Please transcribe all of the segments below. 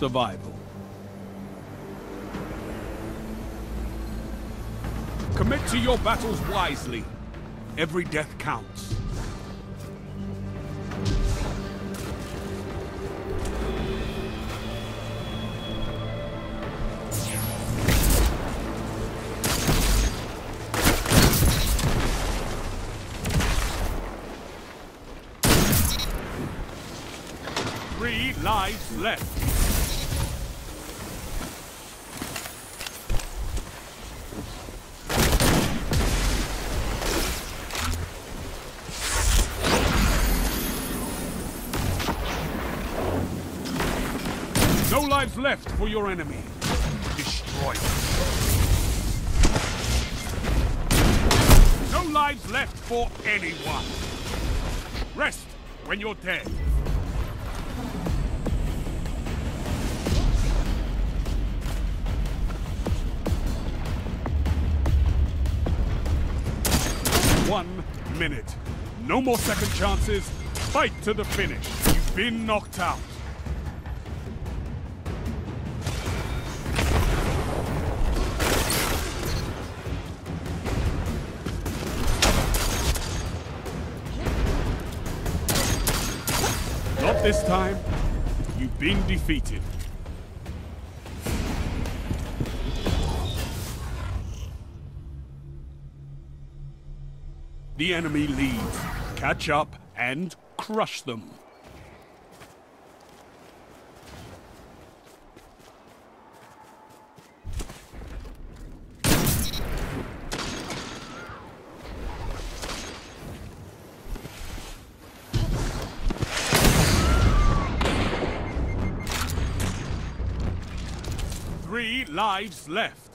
survival. Commit to your battles wisely. Every death counts. Lives left. Left for your enemy. Destroy. No lives left for anyone. Rest when you're dead. One minute. No more second chances. Fight to the finish. You've been knocked out. This time. You've been defeated. The enemy leads. Catch up and crush them. Lives left.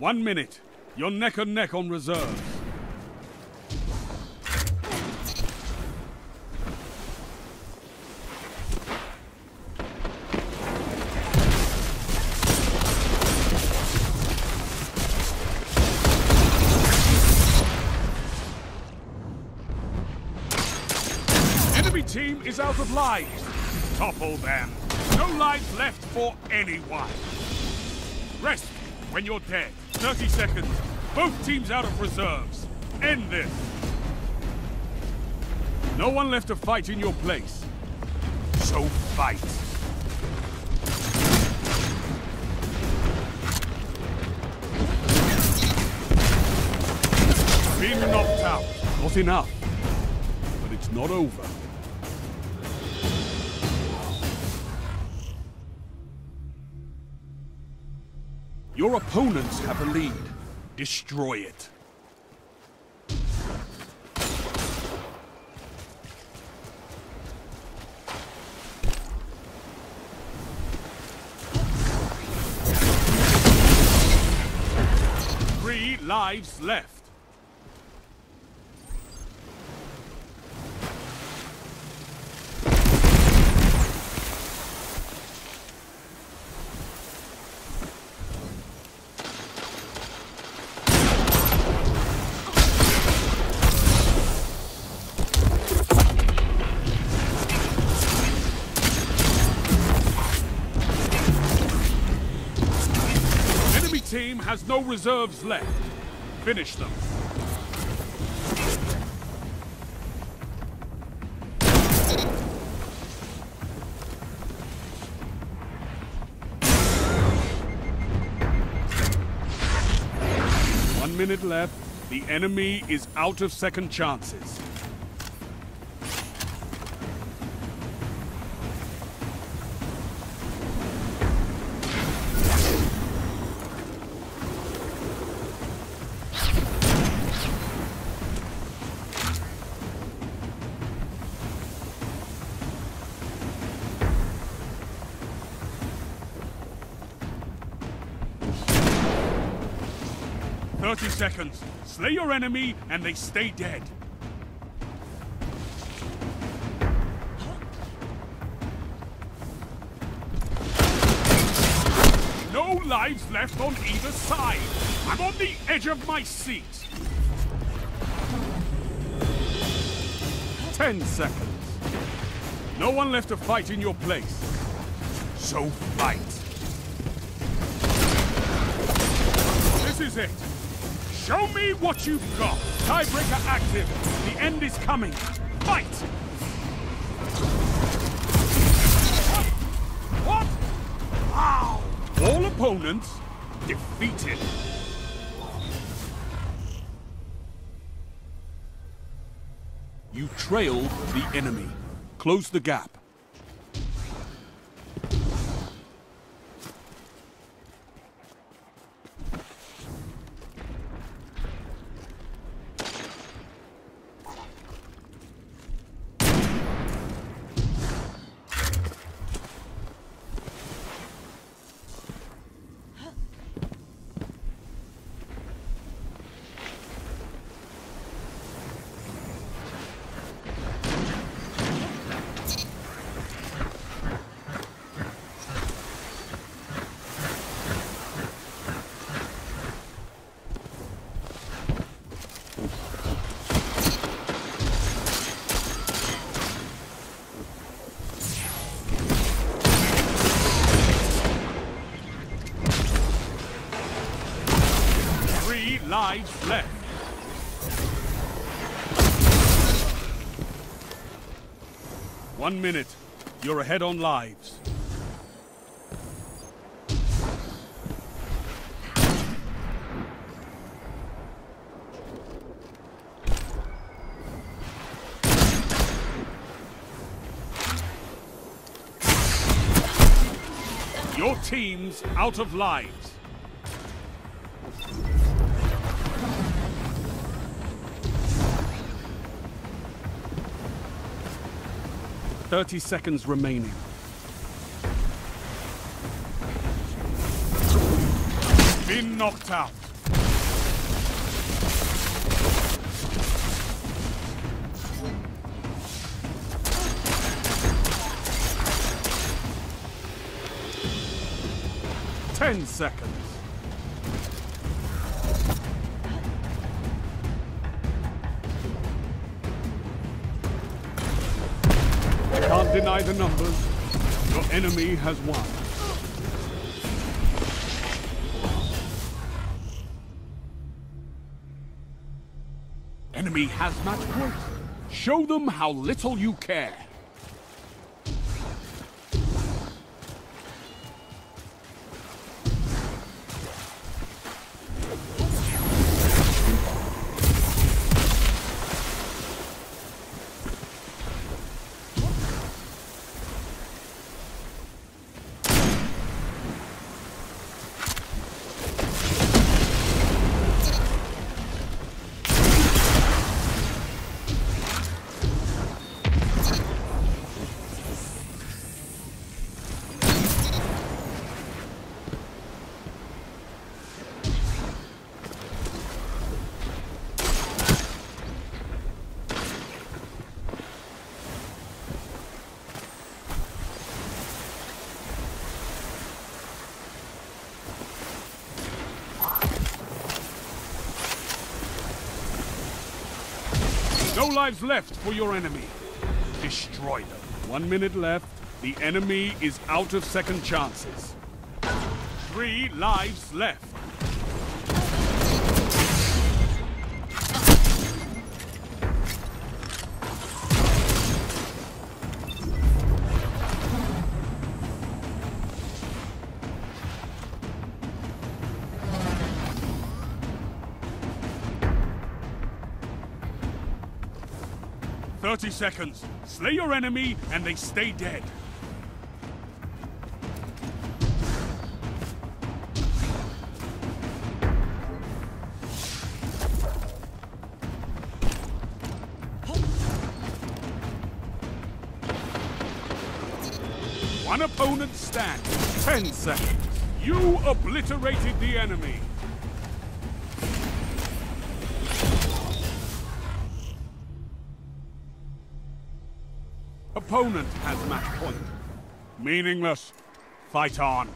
One minute. You're neck and neck on reserves. Enemy team is out of lives. Topple them. No lives left for anyone. Rest when you're dead. 30 seconds. Both teams out of reserves. End this. No one left to fight in your place. So fight. Being knocked out. Not enough. But it's not over. Your opponents have a lead. Destroy it. Three lives left. Team has no reserves left. Finish them. One minute left. The enemy is out of second chances. 30 seconds. Slay your enemy and they stay dead. No lives left on either side. I'm on the edge of my seat. 10 seconds. No one left to fight in your place. So fight. This is it. Show me what you've got. Tiebreaker active. The end is coming. Fight! What? Wow! All opponents defeated. You trailed the enemy. Close the gap. Left. One minute. You're ahead on lives. Your team's out of lives. Thirty seconds remaining. Been knocked out. Ten seconds. Can't deny the numbers. Your enemy has won. Enemy has match point. Show them how little you care. No lives left for your enemy. Destroy them. One minute left. The enemy is out of second chances. Three lives left. Thirty seconds. Slay your enemy and they stay dead. One opponent stands. Ten seconds. You obliterated the enemy. Opponent has match point. Meaningless. Fight on.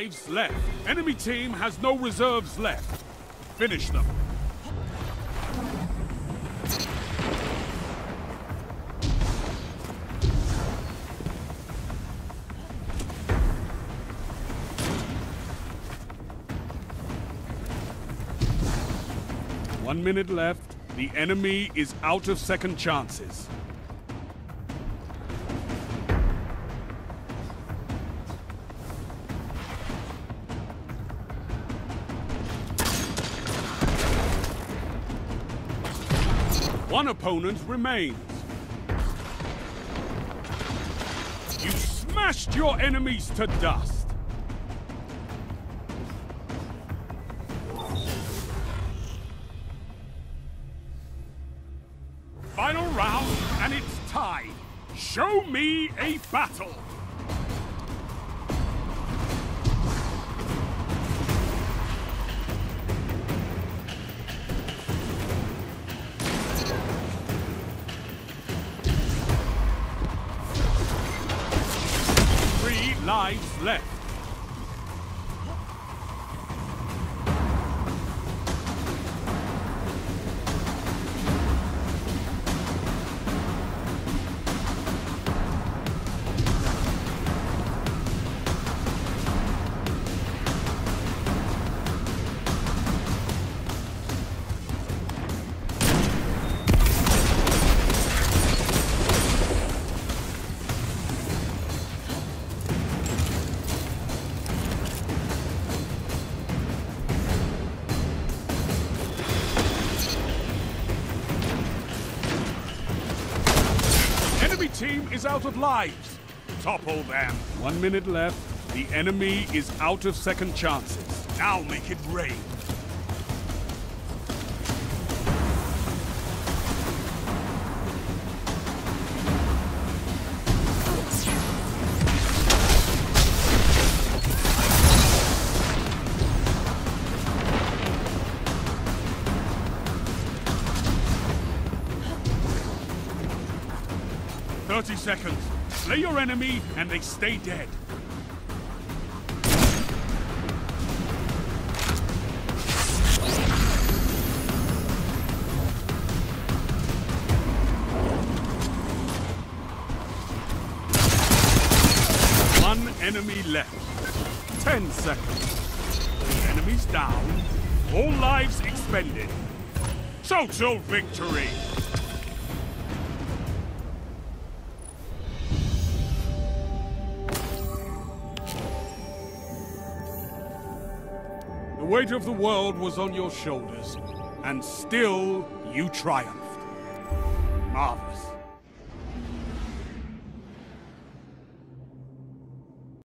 Lives left. Enemy team has no reserves left. Finish them. One minute left. The enemy is out of second chances. One opponent remains. You smashed your enemies to dust. Final round, and it's tied. Show me a battle. Team is out of lives. Topple them. One minute left. The enemy is out of second chances. Now make it rain. Thirty seconds. Slay your enemy and they stay dead. One enemy left. Ten seconds. The enemy's down. All lives expended. Total victory! Weight of the world was on your shoulders, and still you triumphed. Marvelous.